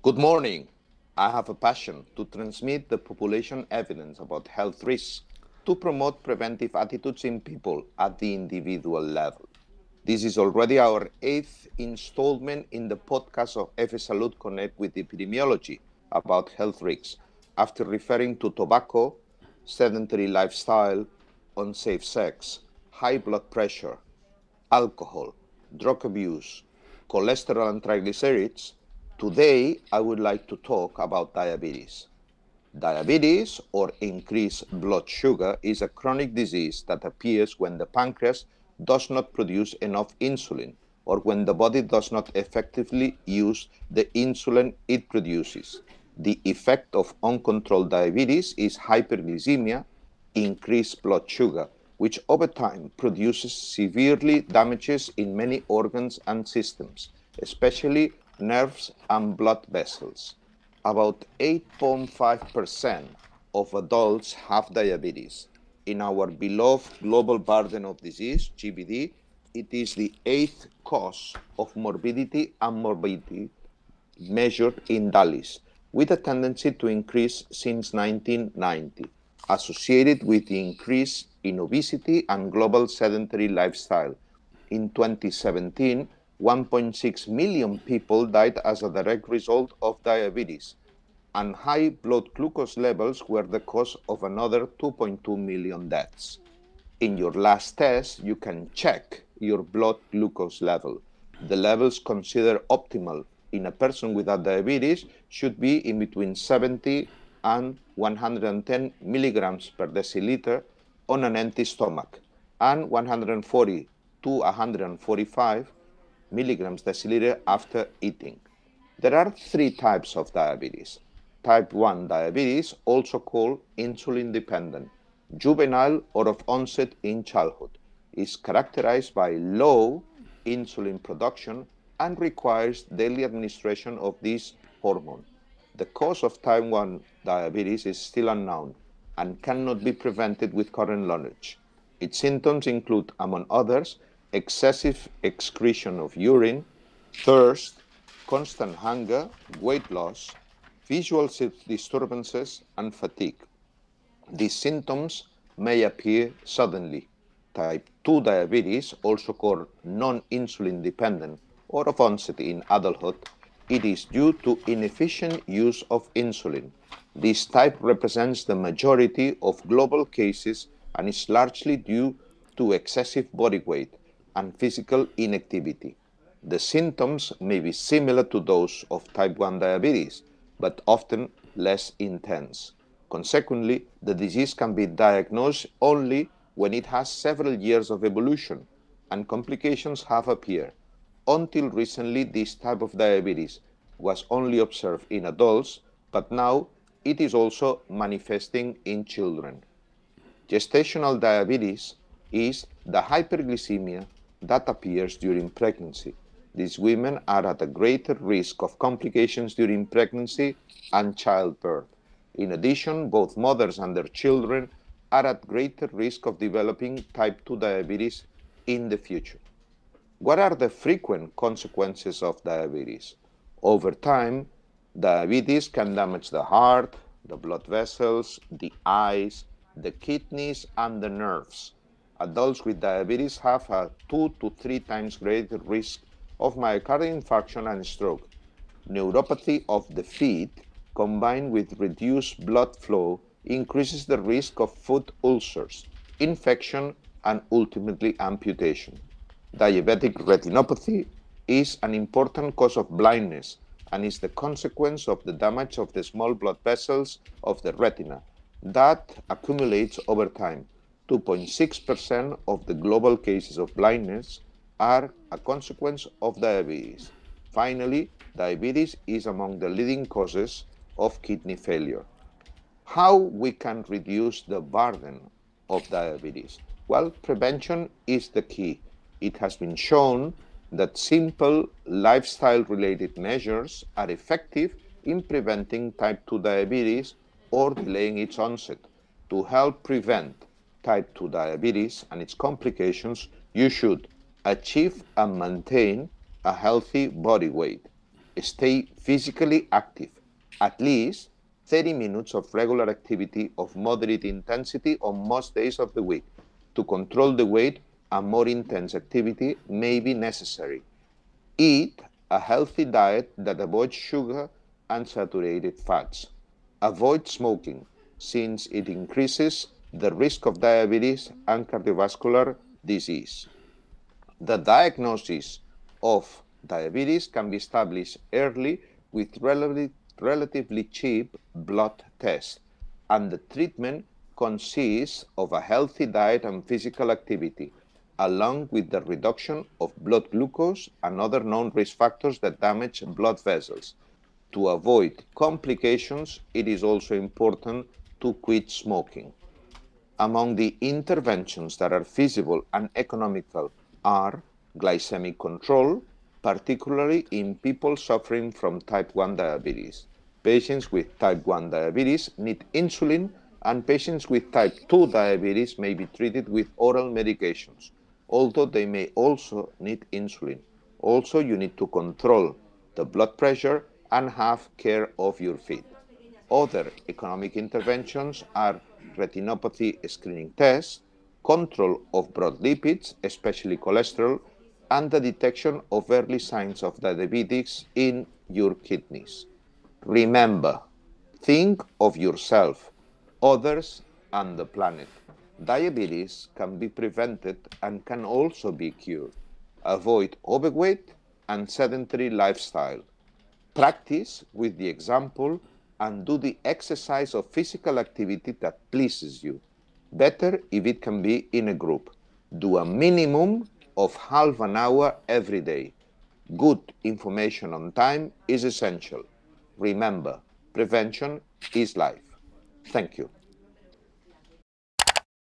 Good morning. I have a passion to transmit the population evidence about health risks to promote preventive attitudes in people at the individual level. This is already our eighth installment in the podcast of EFE Salud Connect with Epidemiology about health risks after referring to tobacco, sedentary lifestyle, unsafe sex, high blood pressure, alcohol, drug abuse, cholesterol and triglycerides, today I would like to talk about diabetes. Diabetes, or increased blood sugar, is a chronic disease that appears when the pancreas does not produce enough insulin or when the body does not effectively use the insulin it produces. The effect of uncontrolled diabetes is hyperglycemia, increased blood sugar, which over time produces severely damages in many organs and systems, especially nerves and blood vessels. About 8.5% of adults have diabetes. In our beloved global burden of disease, GBD, it is the eighth cause of morbidity and morbidity measured in DALYs, with a tendency to increase since 1990, associated with the increase in obesity and global sedentary lifestyle. In 2017, 1.6 million people died as a direct result of diabetes, and high blood glucose levels were the cause of another 2.2 million deaths. In your last test, you can check your blood glucose level. The levels considered optimal in a person without diabetes should be in between 70 and 110 milligrams per deciliter on an empty stomach and 140 to 145 milligrams deciliter after eating. There are three types of diabetes. Type 1 diabetes, also called insulin dependent, juvenile or of onset in childhood, is characterized by low insulin production and requires daily administration of this hormone. The cause of type 1 diabetes is still unknown and cannot be prevented with current knowledge. Its symptoms include, among others, excessive excretion of urine, thirst, constant hunger, weight loss, visual disturbances, and fatigue. These symptoms may appear suddenly. Type 2 diabetes, also called non insulin dependent or of onset in adulthood, it is due to inefficient use of insulin. This type represents the majority of global cases and is largely due to excessive body weight and physical inactivity. The symptoms may be similar to those of type 1 diabetes, but often less intense. Consequently, the disease can be diagnosed only when it has several years of evolution and complications have appeared. Until recently, this type of diabetes was only observed in adults, but now it is also manifesting in children. Gestational diabetes is the hyperglycemia that appears during pregnancy. These women are at a greater risk of complications during pregnancy and childbirth. In addition, both mothers and their children are at greater risk of developing type 2 diabetes in the future. What are the frequent consequences of diabetes? Over time, diabetes can damage the heart, the blood vessels, the eyes, the kidneys, and the nerves. Adults with diabetes have a two to three times greater risk of myocardial infarction and stroke. Neuropathy of the feet, combined with reduced blood flow, increases the risk of foot ulcers, infection, and ultimately amputation. Diabetic retinopathy is an important cause of blindness and is the consequence of the damage of the small blood vessels of the retina that accumulates over time. 2.6% of the global cases of blindness are a consequence of diabetes. Finally, diabetes is among the leading causes of kidney failure. How we can reduce the burden of diabetes? Well, prevention is the key it has been shown that simple lifestyle related measures are effective in preventing type 2 diabetes or delaying its onset. To help prevent type 2 diabetes and its complications, you should achieve and maintain a healthy body weight, Stay physically active, at least 30 minutes of regular activity of moderate intensity on most days of the week. To control the weight, a more intense activity may be necessary. Eat a healthy diet that avoids sugar and saturated fats. Avoid smoking, since it increases the risk of diabetes and cardiovascular disease. The diagnosis of diabetes can be established early with relatively, relatively cheap blood tests, and the treatment consists of a healthy diet and physical activity, along with the reduction of blood glucose and other known risk factors that damage blood vessels. To avoid complications, it is also important to quit smoking. Among the interventions that are feasible and economical are glycemic control, particularly in people suffering from type 1 diabetes. Patients with type 1 diabetes need insulin, and patients with type 2 diabetes may be treated with oral medications, although they may also need insulin. Also, you need to control the blood pressure and have care of your feet. Other economic interventions are retinopathy screening tests, control of broad lipids, especially cholesterol, and the detection of early signs of diabetes in your kidneys. Remember, think of yourself, others, and the planet. Diabetes can be prevented and can also be cured. Avoid overweight and sedentary lifestyle. Practice with the example and do the exercise of physical activity that pleases you. Better if it can be in a group. Do a minimum of half an hour every day. Good information on time is essential. Remember, prevention is life. Thank you.